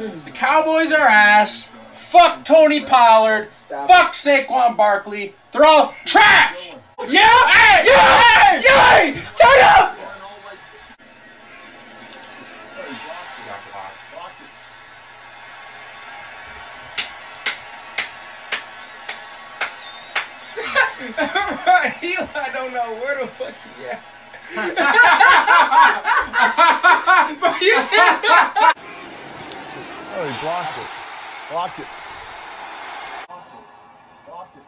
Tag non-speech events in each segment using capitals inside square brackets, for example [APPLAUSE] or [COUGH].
The Cowboys are ass. Fuck Tony Pollard. Fuck Saquon Barkley. They're all trash. Yeah, hey, yeah, hey, yeah, turn up. [LAUGHS] Eli, I don't know where the fuck he at. [LAUGHS] [LAUGHS] Oh, he blocked it. Blocked it. Blocked it.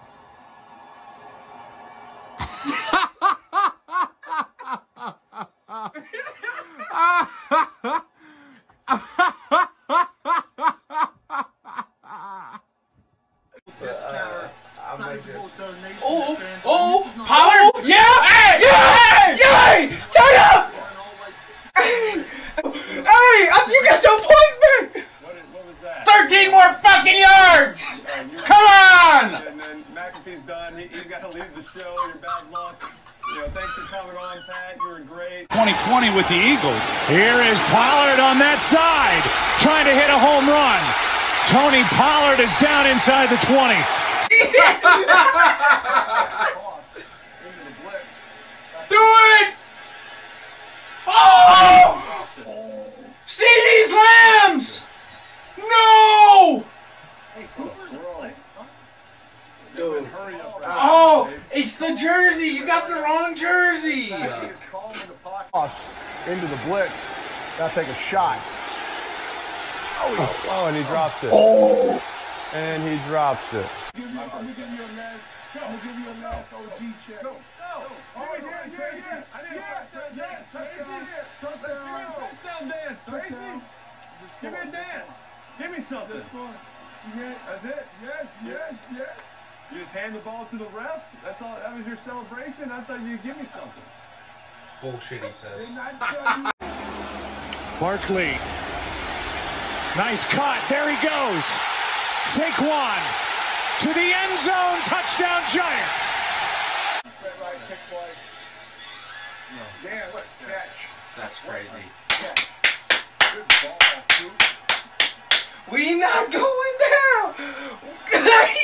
Oh, oh, Pollard! Yeah! Hey! Yeah! Yeah! Turn up! hey, I- you got your points back! What, is- what was that? 13 more fucking yards! Come on! And then McAfee's done. He, he's got to leave the show. Your luck. You know, thanks for coming on, Pat. You were great. 2020 with the Eagles. Here is Pollard on that side, trying to hit a home run. Tony Pollard is down inside the 20. Cross into the blitz. Do it! Oh! See these lambs! No! Dude. Oh. Hurry up. Oh, it's the jersey. You got the wrong jersey. He is calm in the pocket. Cross into the blitz. Now take a shot. Oh, oh, and he drops it. Oh. And he drops it. give you, I'm give you a last, I'm give you a last OG check. No, no. Oh, yeah, yeah, yeah. I didn't yeah, yeah, touchdown. Touchdown. Touchdown dance, Tracy. Give me a dance. Give me something. Just going. Yeah, That's it. yes, yes, yes. You just hand the ball to the ref. That's all. That was your celebration. I thought you'd give me something. Bullshit, he says. Didn't I tell you? Barkley. Nice cut. There he goes. Saquon to the end zone. Touchdown Giants. Straight right, kick play. Yeah, what catch? That's crazy. Catch. Good ball, too. We not going down. [LAUGHS]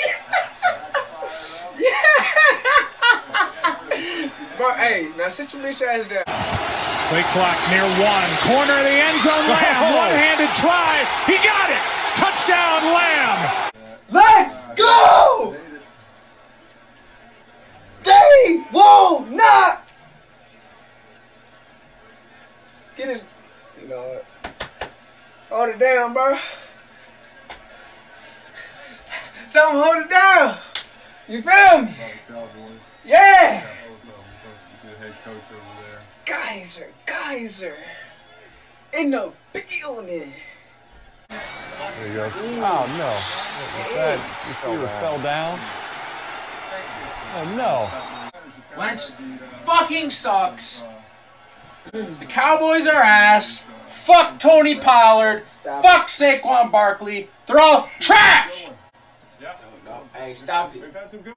Bro, hey, now sit your bitch ass down. Play clock near one. Corner of the end zone. Oh. Lamb. One-handed try. He got it. Touchdown Lamb. Let's go! They will not get it. You know what? Hold it down, bro. Tell him hold it down. You feel me? Yeah. The coach over there. Geyser, geyser. In the building. There you go. Oh, no. What was that? You fell, fell down? Oh, no. Wentz fucking sucks. The Cowboys are ass. Fuck Tony Pollard. Fuck Saquon Barkley. They're all trash. Yeah. Hey, stop it.